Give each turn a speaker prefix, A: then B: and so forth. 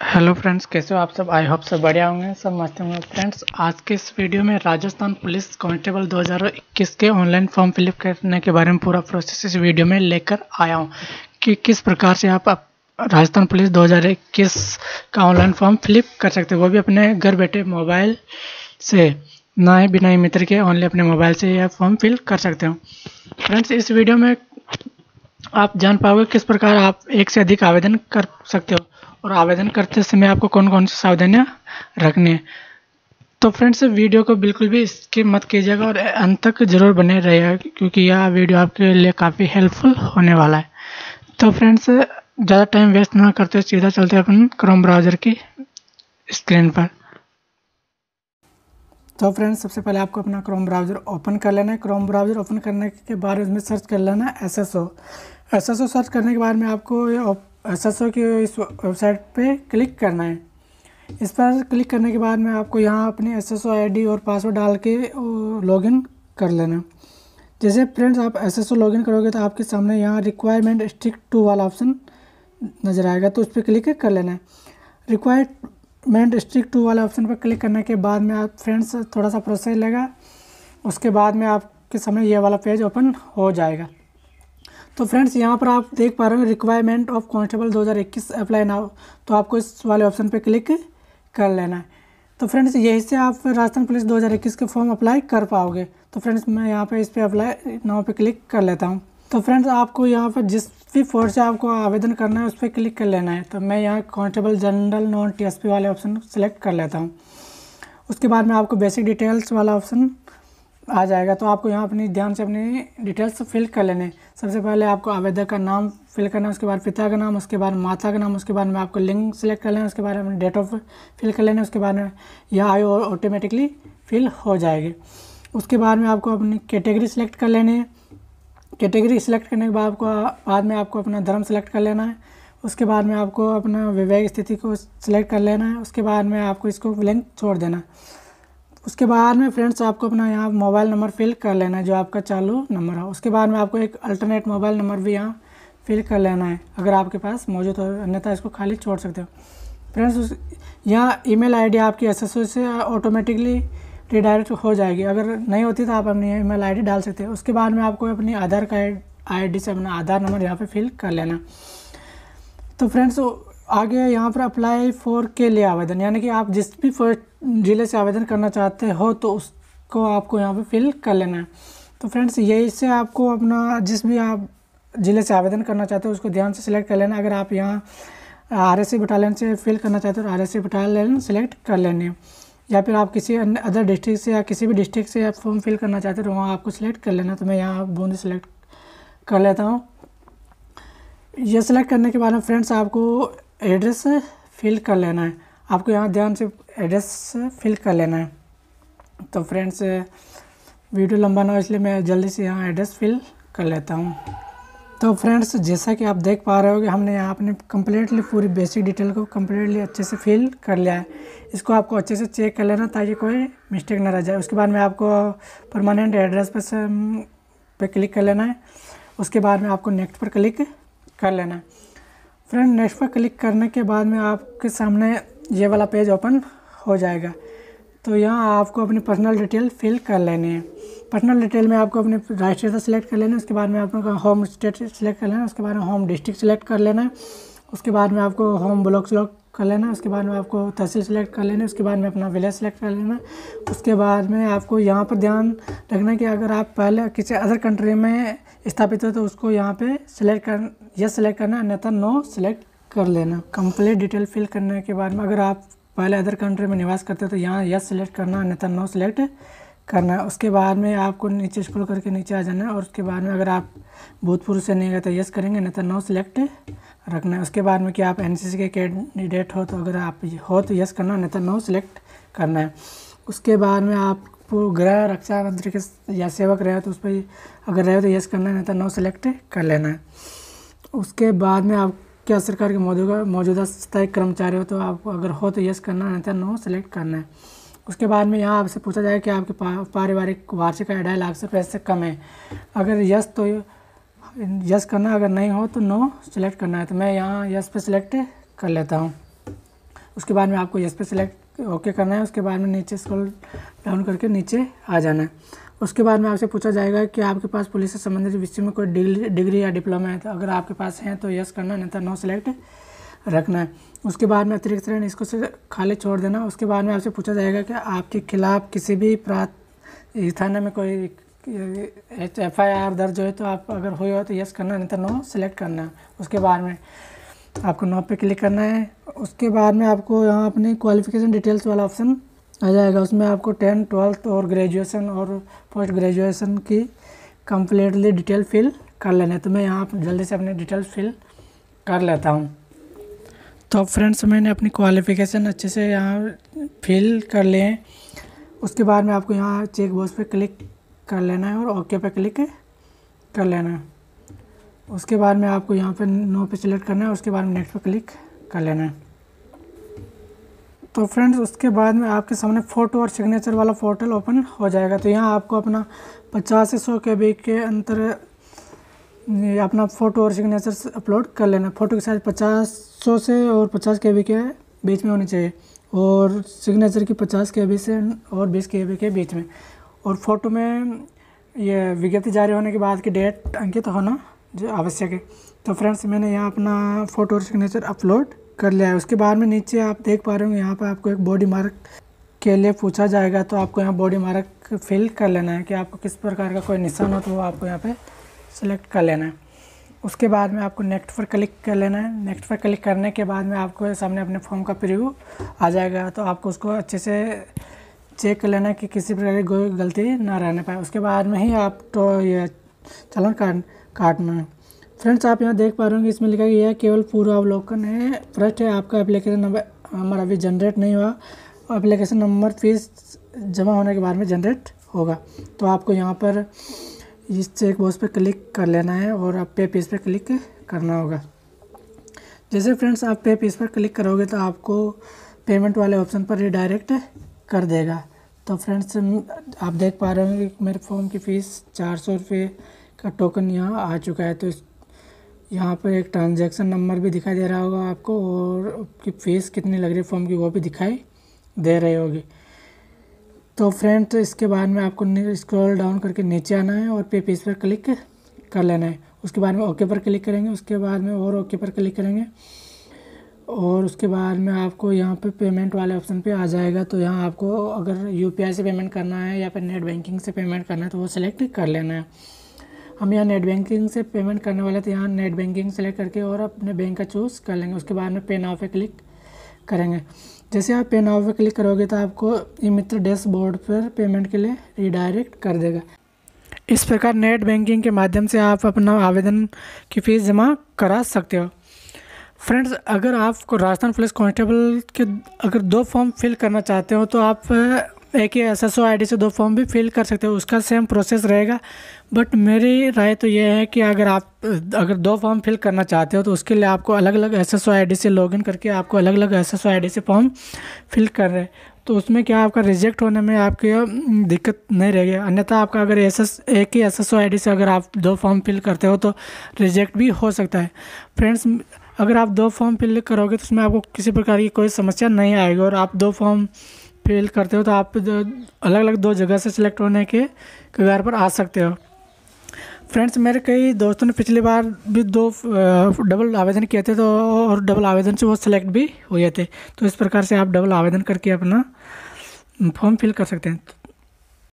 A: Hello friends कैसे हो आप सब? आई होप सब बढ़िया होंगे, सब मस्त होंगे। फ्रेंड्स आज के इस वीडियो में राजस्थान पुलिस कांस्टेबल 2021 के ऑनलाइन फॉर्म फिलअप करने के बारे में पूरा प्रोसेस इस वीडियो में लेकर आया हूँ। कि किस प्रकार से आप राजस्थान पुलिस 2021 का ऑनलाइन फॉर्म फिलअप कर सकते हो? वो भी अपने घर बैठे मोबाइल से, ना ही बिना ही मित्र के ओनली अपने मोबाइल से यह फॉर्म फिल कर सकते हो। फ्रेंड्स इस वीडियो में आप जान पाओगे किस प्रकार आप एक से अधिक आवेदन कर सकते हो। और आवेदन करते समय आपको कौन कौन सी सावधानियाँ रखनी है? तो फ्रेंड्स, वीडियो को बिल्कुल भी स्किप मत कीजिएगा और अंत तक ज़रूर बने रहिएगा, क्योंकि यह वीडियो आपके लिए काफ़ी हेल्पफुल होने वाला है। तो फ्रेंड्स, ज़्यादा टाइम वेस्ट ना करते, सीधा चलते अपन क्रोम ब्राउज़र की स्क्रीन पर। तो फ्रेंड्स, सबसे पहले आपको अपना क्रोम ब्राउज़र ओपन कर लेना है। क्रोम ब्राउज़र ओपन करने के बाद उसमें सर्च कर लेना है एस एस ओ सर्च करने के बाद में आपको ओ की इस वेबसाइट पे क्लिक करना है। इस पर क्लिक करने के बाद में आपको यहाँ अपनी एस एस और पासवर्ड डाल के लॉगिन कर लेना जैसे फ्रेंड्स आप एस एस लॉगिन करोगे तो आपके सामने यहाँ रिक्वायरमेंट स्टिक टू वाला ऑप्शन नज़र आएगा तो उस पर क्लिक कर लेना है। रिक्वायरमेंट स्टिक टू वाले ऑप्शन पर क्लिक करने के बाद में आप फ्रेंड्स थोड़ा सा प्रोसेस लेगा, उसके बाद में आपके सामने ये वाला पेज ओपन हो जाएगा। तो फ्रेंड्स, यहाँ पर आप देख पा रहे हो requirement of constable 2021 apply now तो आपको इस वाले ऑप्शन पे क्लिक कर लेना है। तो फ्रेंड्स, यही से आप राजस्थान पुलिस 2021 के फॉर्म अप्लाई कर पाओगे। तो फ्रेंड्स, मैं यहाँ पे इस पर अप्लाई नाउ पे क्लिक कर लेता हूँ। तो फ्रेंड्स, आपको यहाँ पर जिस भी फोर्स से आपको आवेदन करना है, उस पर क्लिक कर लेना है। तो मैं यहाँ कांस्टेबल जनरल नॉन टीएसपी वाले ऑप्शन सेलेक्ट कर लेता हूँ। उसके बाद में आपको बेसिक डिटेल्स वाला ऑप्शन आ जाएगा। तो आपको यहाँ अपनी ध्यान से अपनी डिटेल्स फिल कर लेने। सबसे पहले आपको आवेदक का नाम फिल करना है, उसके बाद पिता का नाम, उसके बाद माता का नाम, उसके बाद में आपको लिंक सेलेक्ट कर लेना उसके बाद में डेट ऑफ़ फिल कर लेना, उसके बाद में यह आयु ऑटोमेटिकली फिल हो जाएगी। उसके बाद में आपको अपनी कैटेगरी सेलेक्ट कर लेनी है। कैटेगरी सेलेक्ट करने के बाद आपको, बाद में आपको अपना धर्म सेलेक्ट कर लेना है। उसके बाद में आपको अपना विवेक स्थिति को सिलेक्ट कर लेना है। उसके बाद में आपको इसको लिंक छोड़ देना उसके बाद में फ्रेंड्स आपको अपना यहाँ मोबाइल नंबर फिल कर लेना है, जो आपका चालू नंबर है। उसके बाद में आपको एक अल्टरनेट मोबाइल नंबर भी यहाँ फिल कर लेना है, अगर आपके पास मौजूद हो, अन्यथा इसको खाली छोड़ सकते हो। फ्रेंड्स, उस यहाँ ईमेल आईडी आपकी एसएसओ से ऑटोमेटिकली रिडायरेक्ट हो जाएगी। अगर नहीं होती तो आप अपनी ईमेल आईडी डाल सकते हैं। उसके बाद में आपको अपनी आधार कार्ड, आईडी से अपना आधार नंबर यहाँ पे फिल कर लेना तो फ्रेंड्स आगे यहाँ पर अप्लाई फॉर के लिए आवेदन, यानी कि आप जिस भी फ़र्स्ट ज़िले से आवेदन करना चाहते हो तो उसको आपको यहाँ पे फिल कर लेना है। तो फ्रेंड्स यही से आपको अपना जिस भी आप ज़िले से आवेदन करना चाहते हो, उसको ध्यान से सिलेक्ट कर लेना। अगर आप यहाँ आर एस बटालियन से फिल करना चाहते हो तो आर एस बटालियन सेलेक्ट कर लेनी या फिर आप किसी अदर डिस्ट्रिक्ट से या किसी भी डिस्ट्रिक्ट से आप फॉर्म फिल करना चाहते हो तो वहाँ आपको सिलेक्ट कर लेना। तो मैं यहाँ बूंदी सेलेक्ट कर लेता हूँ। यह सेलेक्ट करने के बाद में फ्रेंड्स आपको एड्रेस फिल कर लेना है। आपको यहाँ ध्यान से एड्रेस फिल कर लेना है। तो फ्रेंड्स, वीडियो लंबा ना हो, इसलिए मैं जल्दी से यहाँ एड्रेस फिल कर लेता हूँ। तो फ्रेंड्स, जैसा कि आप देख पा रहे हो कि हमने यहाँ अपने कम्प्लीटली पूरी बेसिक डिटेल को कम्प्लीटली अच्छे से फिल कर लिया है। इसको आपको अच्छे से चेक कर लेना ताकि कोई मिस्टेक ना रह जाए। उसके बाद में आपको परमानेंट एड्रेस पर पे क्लिक कर लेना है। उसके बाद में आपको नेक्स्ट पर क्लिक कर लेना है। फ्रेंड नेक्स्ट पर क्लिक करने के बाद में आपके सामने ये वाला पेज ओपन हो जाएगा। तो यहाँ आपको अपनी पर्सनल डिटेल फिल कर लेनी है। पर्सनल डिटेल में आपको अपने राष्ट्रीयता सेलेक्ट कर लेना है, उसके बाद में आपको होम स्टेट सेलेक्ट कर लेना है, उसके बाद में होम डिस्ट्रिक्ट सेलेक्ट कर लेना है, उसके बाद में आपको होम ब्लॉक सेलेक्ट कर लेना है, उसके बाद में आपको तहसील सेलेक्ट कर लेना है, उसके बाद में अपना विलेज सेलेक्ट कर लेना है, उसके बाद में आपको यहाँ पर ध्यान रखना कि अगर आप पहले किसी अदर कंट्री में स्थापित हो तो उसको यहाँ पे सिलेक्ट कर यस सेलेक्ट करना अन्यथा नो सेलेक्ट कर लेना। कंप्लीट डिटेल फिल करने के बाद में अगर आप पहले अदर कंट्री में निवास करते हो तो यहाँ यस सेलेक्ट करना, अन्यथा नो सेलेक्ट करना है। उसके बाद में आपको नीचे स्क्रॉल करके नीचे आ जाना है, और उसके बाद में अगर आप भूतपूर्व से नहीं गए तो यस करेंगे नहीं तो नो सिलेक्ट रखना है। उसके बाद में कि आप एनसीसी के कैंडिडेट हो तो अगर आप हो तो यस करना नहीं तो नो सिलेक्ट करना है। उसके बाद में आप गृह रक्षा मंत्री के या सेवक रहे तो उस पर अगर रहे तो यस करना है, नहीं तो नो सेलेक्ट कर लेना है। उसके बाद में आप क्या सरकार के मौजूदा मौजूदा स्थायी कर्मचारी हो तो आप अगर हो तो यस करना है, नहीं तो नो सेलेक्ट करना है। उसके बाद में यहाँ आपसे पूछा जाए कि आपके पारिवारिक वार्षिक आय ढाई लाख से पैसे से कम है। अगर यस तो यस करना अगर नहीं हो तो नो सेलेक्ट करना है। तो मैं यहाँ यस पे सिलेक्ट कर लेता हूँ। उसके बाद में आपको यस पे सिलेक्ट ओके करना है, उसके बाद में नीचे स्क्रॉल डाउन करके नीचे आ जाना है। उसके बाद में आपसे पूछा जाएगा कि आपके पास पुलिस से संबंधित विषय में कोई डिग्री डिग्री या डिप्लोमा है तो अगर आपके पास है तो यस करना, नहीं तो नो सेलेक्ट रखना है। उसके बाद में अतिरिक्त ऋण इसको से खाली छोड़ देना। उसके बाद में आपसे पूछा जाएगा कि आपके खिलाफ किसी भी थाने में कोई एफ़ आई आर दर्ज हो तो आप अगर हुई हो तो यस करना, नहीं तो नो सेलेक्ट करना है। उसके बाद में आपको नो पे क्लिक करना है। उसके बाद में आपको यहाँ अपनी क्वालिफिकेशन डिटेल्स वाला ऑप्शन आ जाएगा। उसमें आपको टेंथ ट्वेल्थ और ग्रेजुएशन और पोस्ट ग्रेजुएशन की कम्प्लीटली डिटेल फिल कर लेना है। तो मैं यहाँ जल्दी से अपनी डिटेल फिल कर लेता हूँ। तो फ्रेंड्स मैंने अपनी क्वालिफ़िकेशन अच्छे से यहाँ फिल कर लिए उसके बाद में आपको यहाँ चेक बॉक्स पे क्लिक कर लेना है और ओके पे क्लिक कर लेना है। उसके बाद में आपको यहाँ पे नो पे सिलेक्ट करना है उसके बाद में नेक्स्ट पे क्लिक कर लेना है। तो फ्रेंड्स, उसके बाद में आपके सामने फ़ोटो और सिग्नेचर वाला पोर्टल ओपन हो जाएगा। तो यहाँ आपको अपना पचास से सौ के बी के अंतर अपना फ़ोटो और सिग्नेचर अपलोड कर लेना। फ़ोटो की साइज़ पचास सौ से और पचास के बी के बीच में होनी चाहिए और सिग्नेचर की पचास के बी से और बीस के बी के बीच में। और फ़ोटो में ये विज्ञप्ति जारी होने के बाद की डेट अंकित होना जो आवश्यक है। तो फ्रेंड्स, मैंने यहाँ अपना फ़ोटो और सिग्नेचर अपलोड कर लिया है। उसके बाद में नीचे आप देख पा रहे हो, यहाँ पर आपको एक बॉडी मार्क के लिए पूछा जाएगा तो आपको यहाँ बॉडी मार्क फिल कर लेना है कि आपको किस प्रकार का कोई निशान हो तो वो आपको यहाँ पे सेलेक्ट कर लेना है। उसके बाद में आपको नेक्स्ट पर क्लिक कर लेना है। नेक्स्ट पर क्लिक करने के बाद में आपको सामने अपने फॉर्म का प्रिव्यू आ जाएगा तो आपको उसको अच्छे से चेक कर लेना है कि किसी प्रकार की कोई गलती ना रहने पाए। उसके बाद में ही आप तो ये चलन काट, काटना है। फ्रेंड्स, आप यहाँ देख पा रहे होंगे, इसमें लिखा गया है केवल पूरा अवलोकन है। फ़र्स्ट है, आपका एप्लीकेशन नंबर हमारा अभी जनरेट नहीं हुआ। एप्लीकेशन नंबर फ़ीस जमा होने के बाद में जनरेट होगा। तो आपको यहाँ पर इस चेक बॉक्स पे क्लिक कर लेना है और आप पे पीस पर क्लिक करना होगा। जैसे फ्रेंड्स, आप पे पीस पर क्लिक करोगे तो आपको पेमेंट वाले ऑप्शन पर रिडायरेक्ट कर देगा। तो फ्रेंड्स आप देख पा रहे होंगे मेरे फॉर्म की फ़ीस चार सौ रुपये का टोकन यहाँ आ चुका है। तो यहाँ पर एक ट्रांजैक्शन नंबर भी दिखाई दे रहा होगा आपको और उसकी फ़ीस कितनी लग रही है फॉर्म की वो भी दिखाई दे रही होगी। तो फ्रेंड्स इसके बाद में आपको स्क्रॉल डाउन करके नीचे आना है और पे पेज पर क्लिक कर लेना है। उसके बाद में ओके पर क्लिक करेंगे, उसके बाद में और ओके पर क्लिक करेंगे और उसके बाद में आपको यहाँ पे पेमेंट वाले ऑप्शन पे आ जाएगा। तो यहाँ आपको अगर यूपीआई से पेमेंट करना है या फिर नेट बैंकिंग से पेमेंट करना है तो वो सिलेक्ट कर लेना है। हम यहाँ नेट बैंकिंग से पेमेंट करने वाले थे। यहाँ नेट बैंकिंग सेलेक्ट करके और अपने बैंक का चूज़ कर लेंगे। उसके बाद में पे नाव पे क्लिक करेंगे। जैसे आप पे नाव पे क्लिक करोगे तो आपको ई मित्र डैशबोर्ड पर पेमेंट के लिए रिडायरेक्ट कर देगा। इस प्रकार नेट बैंकिंग के माध्यम से आप अपना आवेदन की फ़ीस जमा करा सकते हो। फ्रेंड्स अगर आपको राजस्थान पुलिस कांस्टेबल के अगर दो फॉर्म फिल करना चाहते हो तो आप एक ही S S O I D से दो फॉर्म भी फिल कर सकते हो, उसका सेम प्रोसेस रहेगा। बट मेरी राय तो यह है कि अगर आप, अगर दो फॉर्म फिल करना चाहते हो तो उसके लिए आपको अलग अलग S S O I D से लॉगिन करके आपको अलग अलग S S O I D से फॉर्म फिल कर रहे तो उसमें क्या आपका रिजेक्ट होने में आपकी दिक्कत नहीं रहेगी। अन्यथा आपका अगर एस एस एक ही S S O I D से अगर आप दो फॉर्म फिल करते हो तो रिजेक्ट भी हो सकता है। फ्रेंड्स अगर आप दो फॉर्म फिल करोगे तो उसमें आपको किसी प्रकार की कोई समस्या नहीं आएगी और आप दो फॉर्म फिल करते हो तो आप अलग अलग दो जगह से सिलेक्ट होने के कगार पर आ सकते हो। फ्रेंड्स मेरे कई दोस्तों ने पिछली बार भी दो डबल आवेदन किए थे तो और डबल आवेदन से वो सिलेक्ट भी हुए थे। तो इस प्रकार से आप डबल आवेदन करके अपना फॉर्म फिल कर सकते हैं।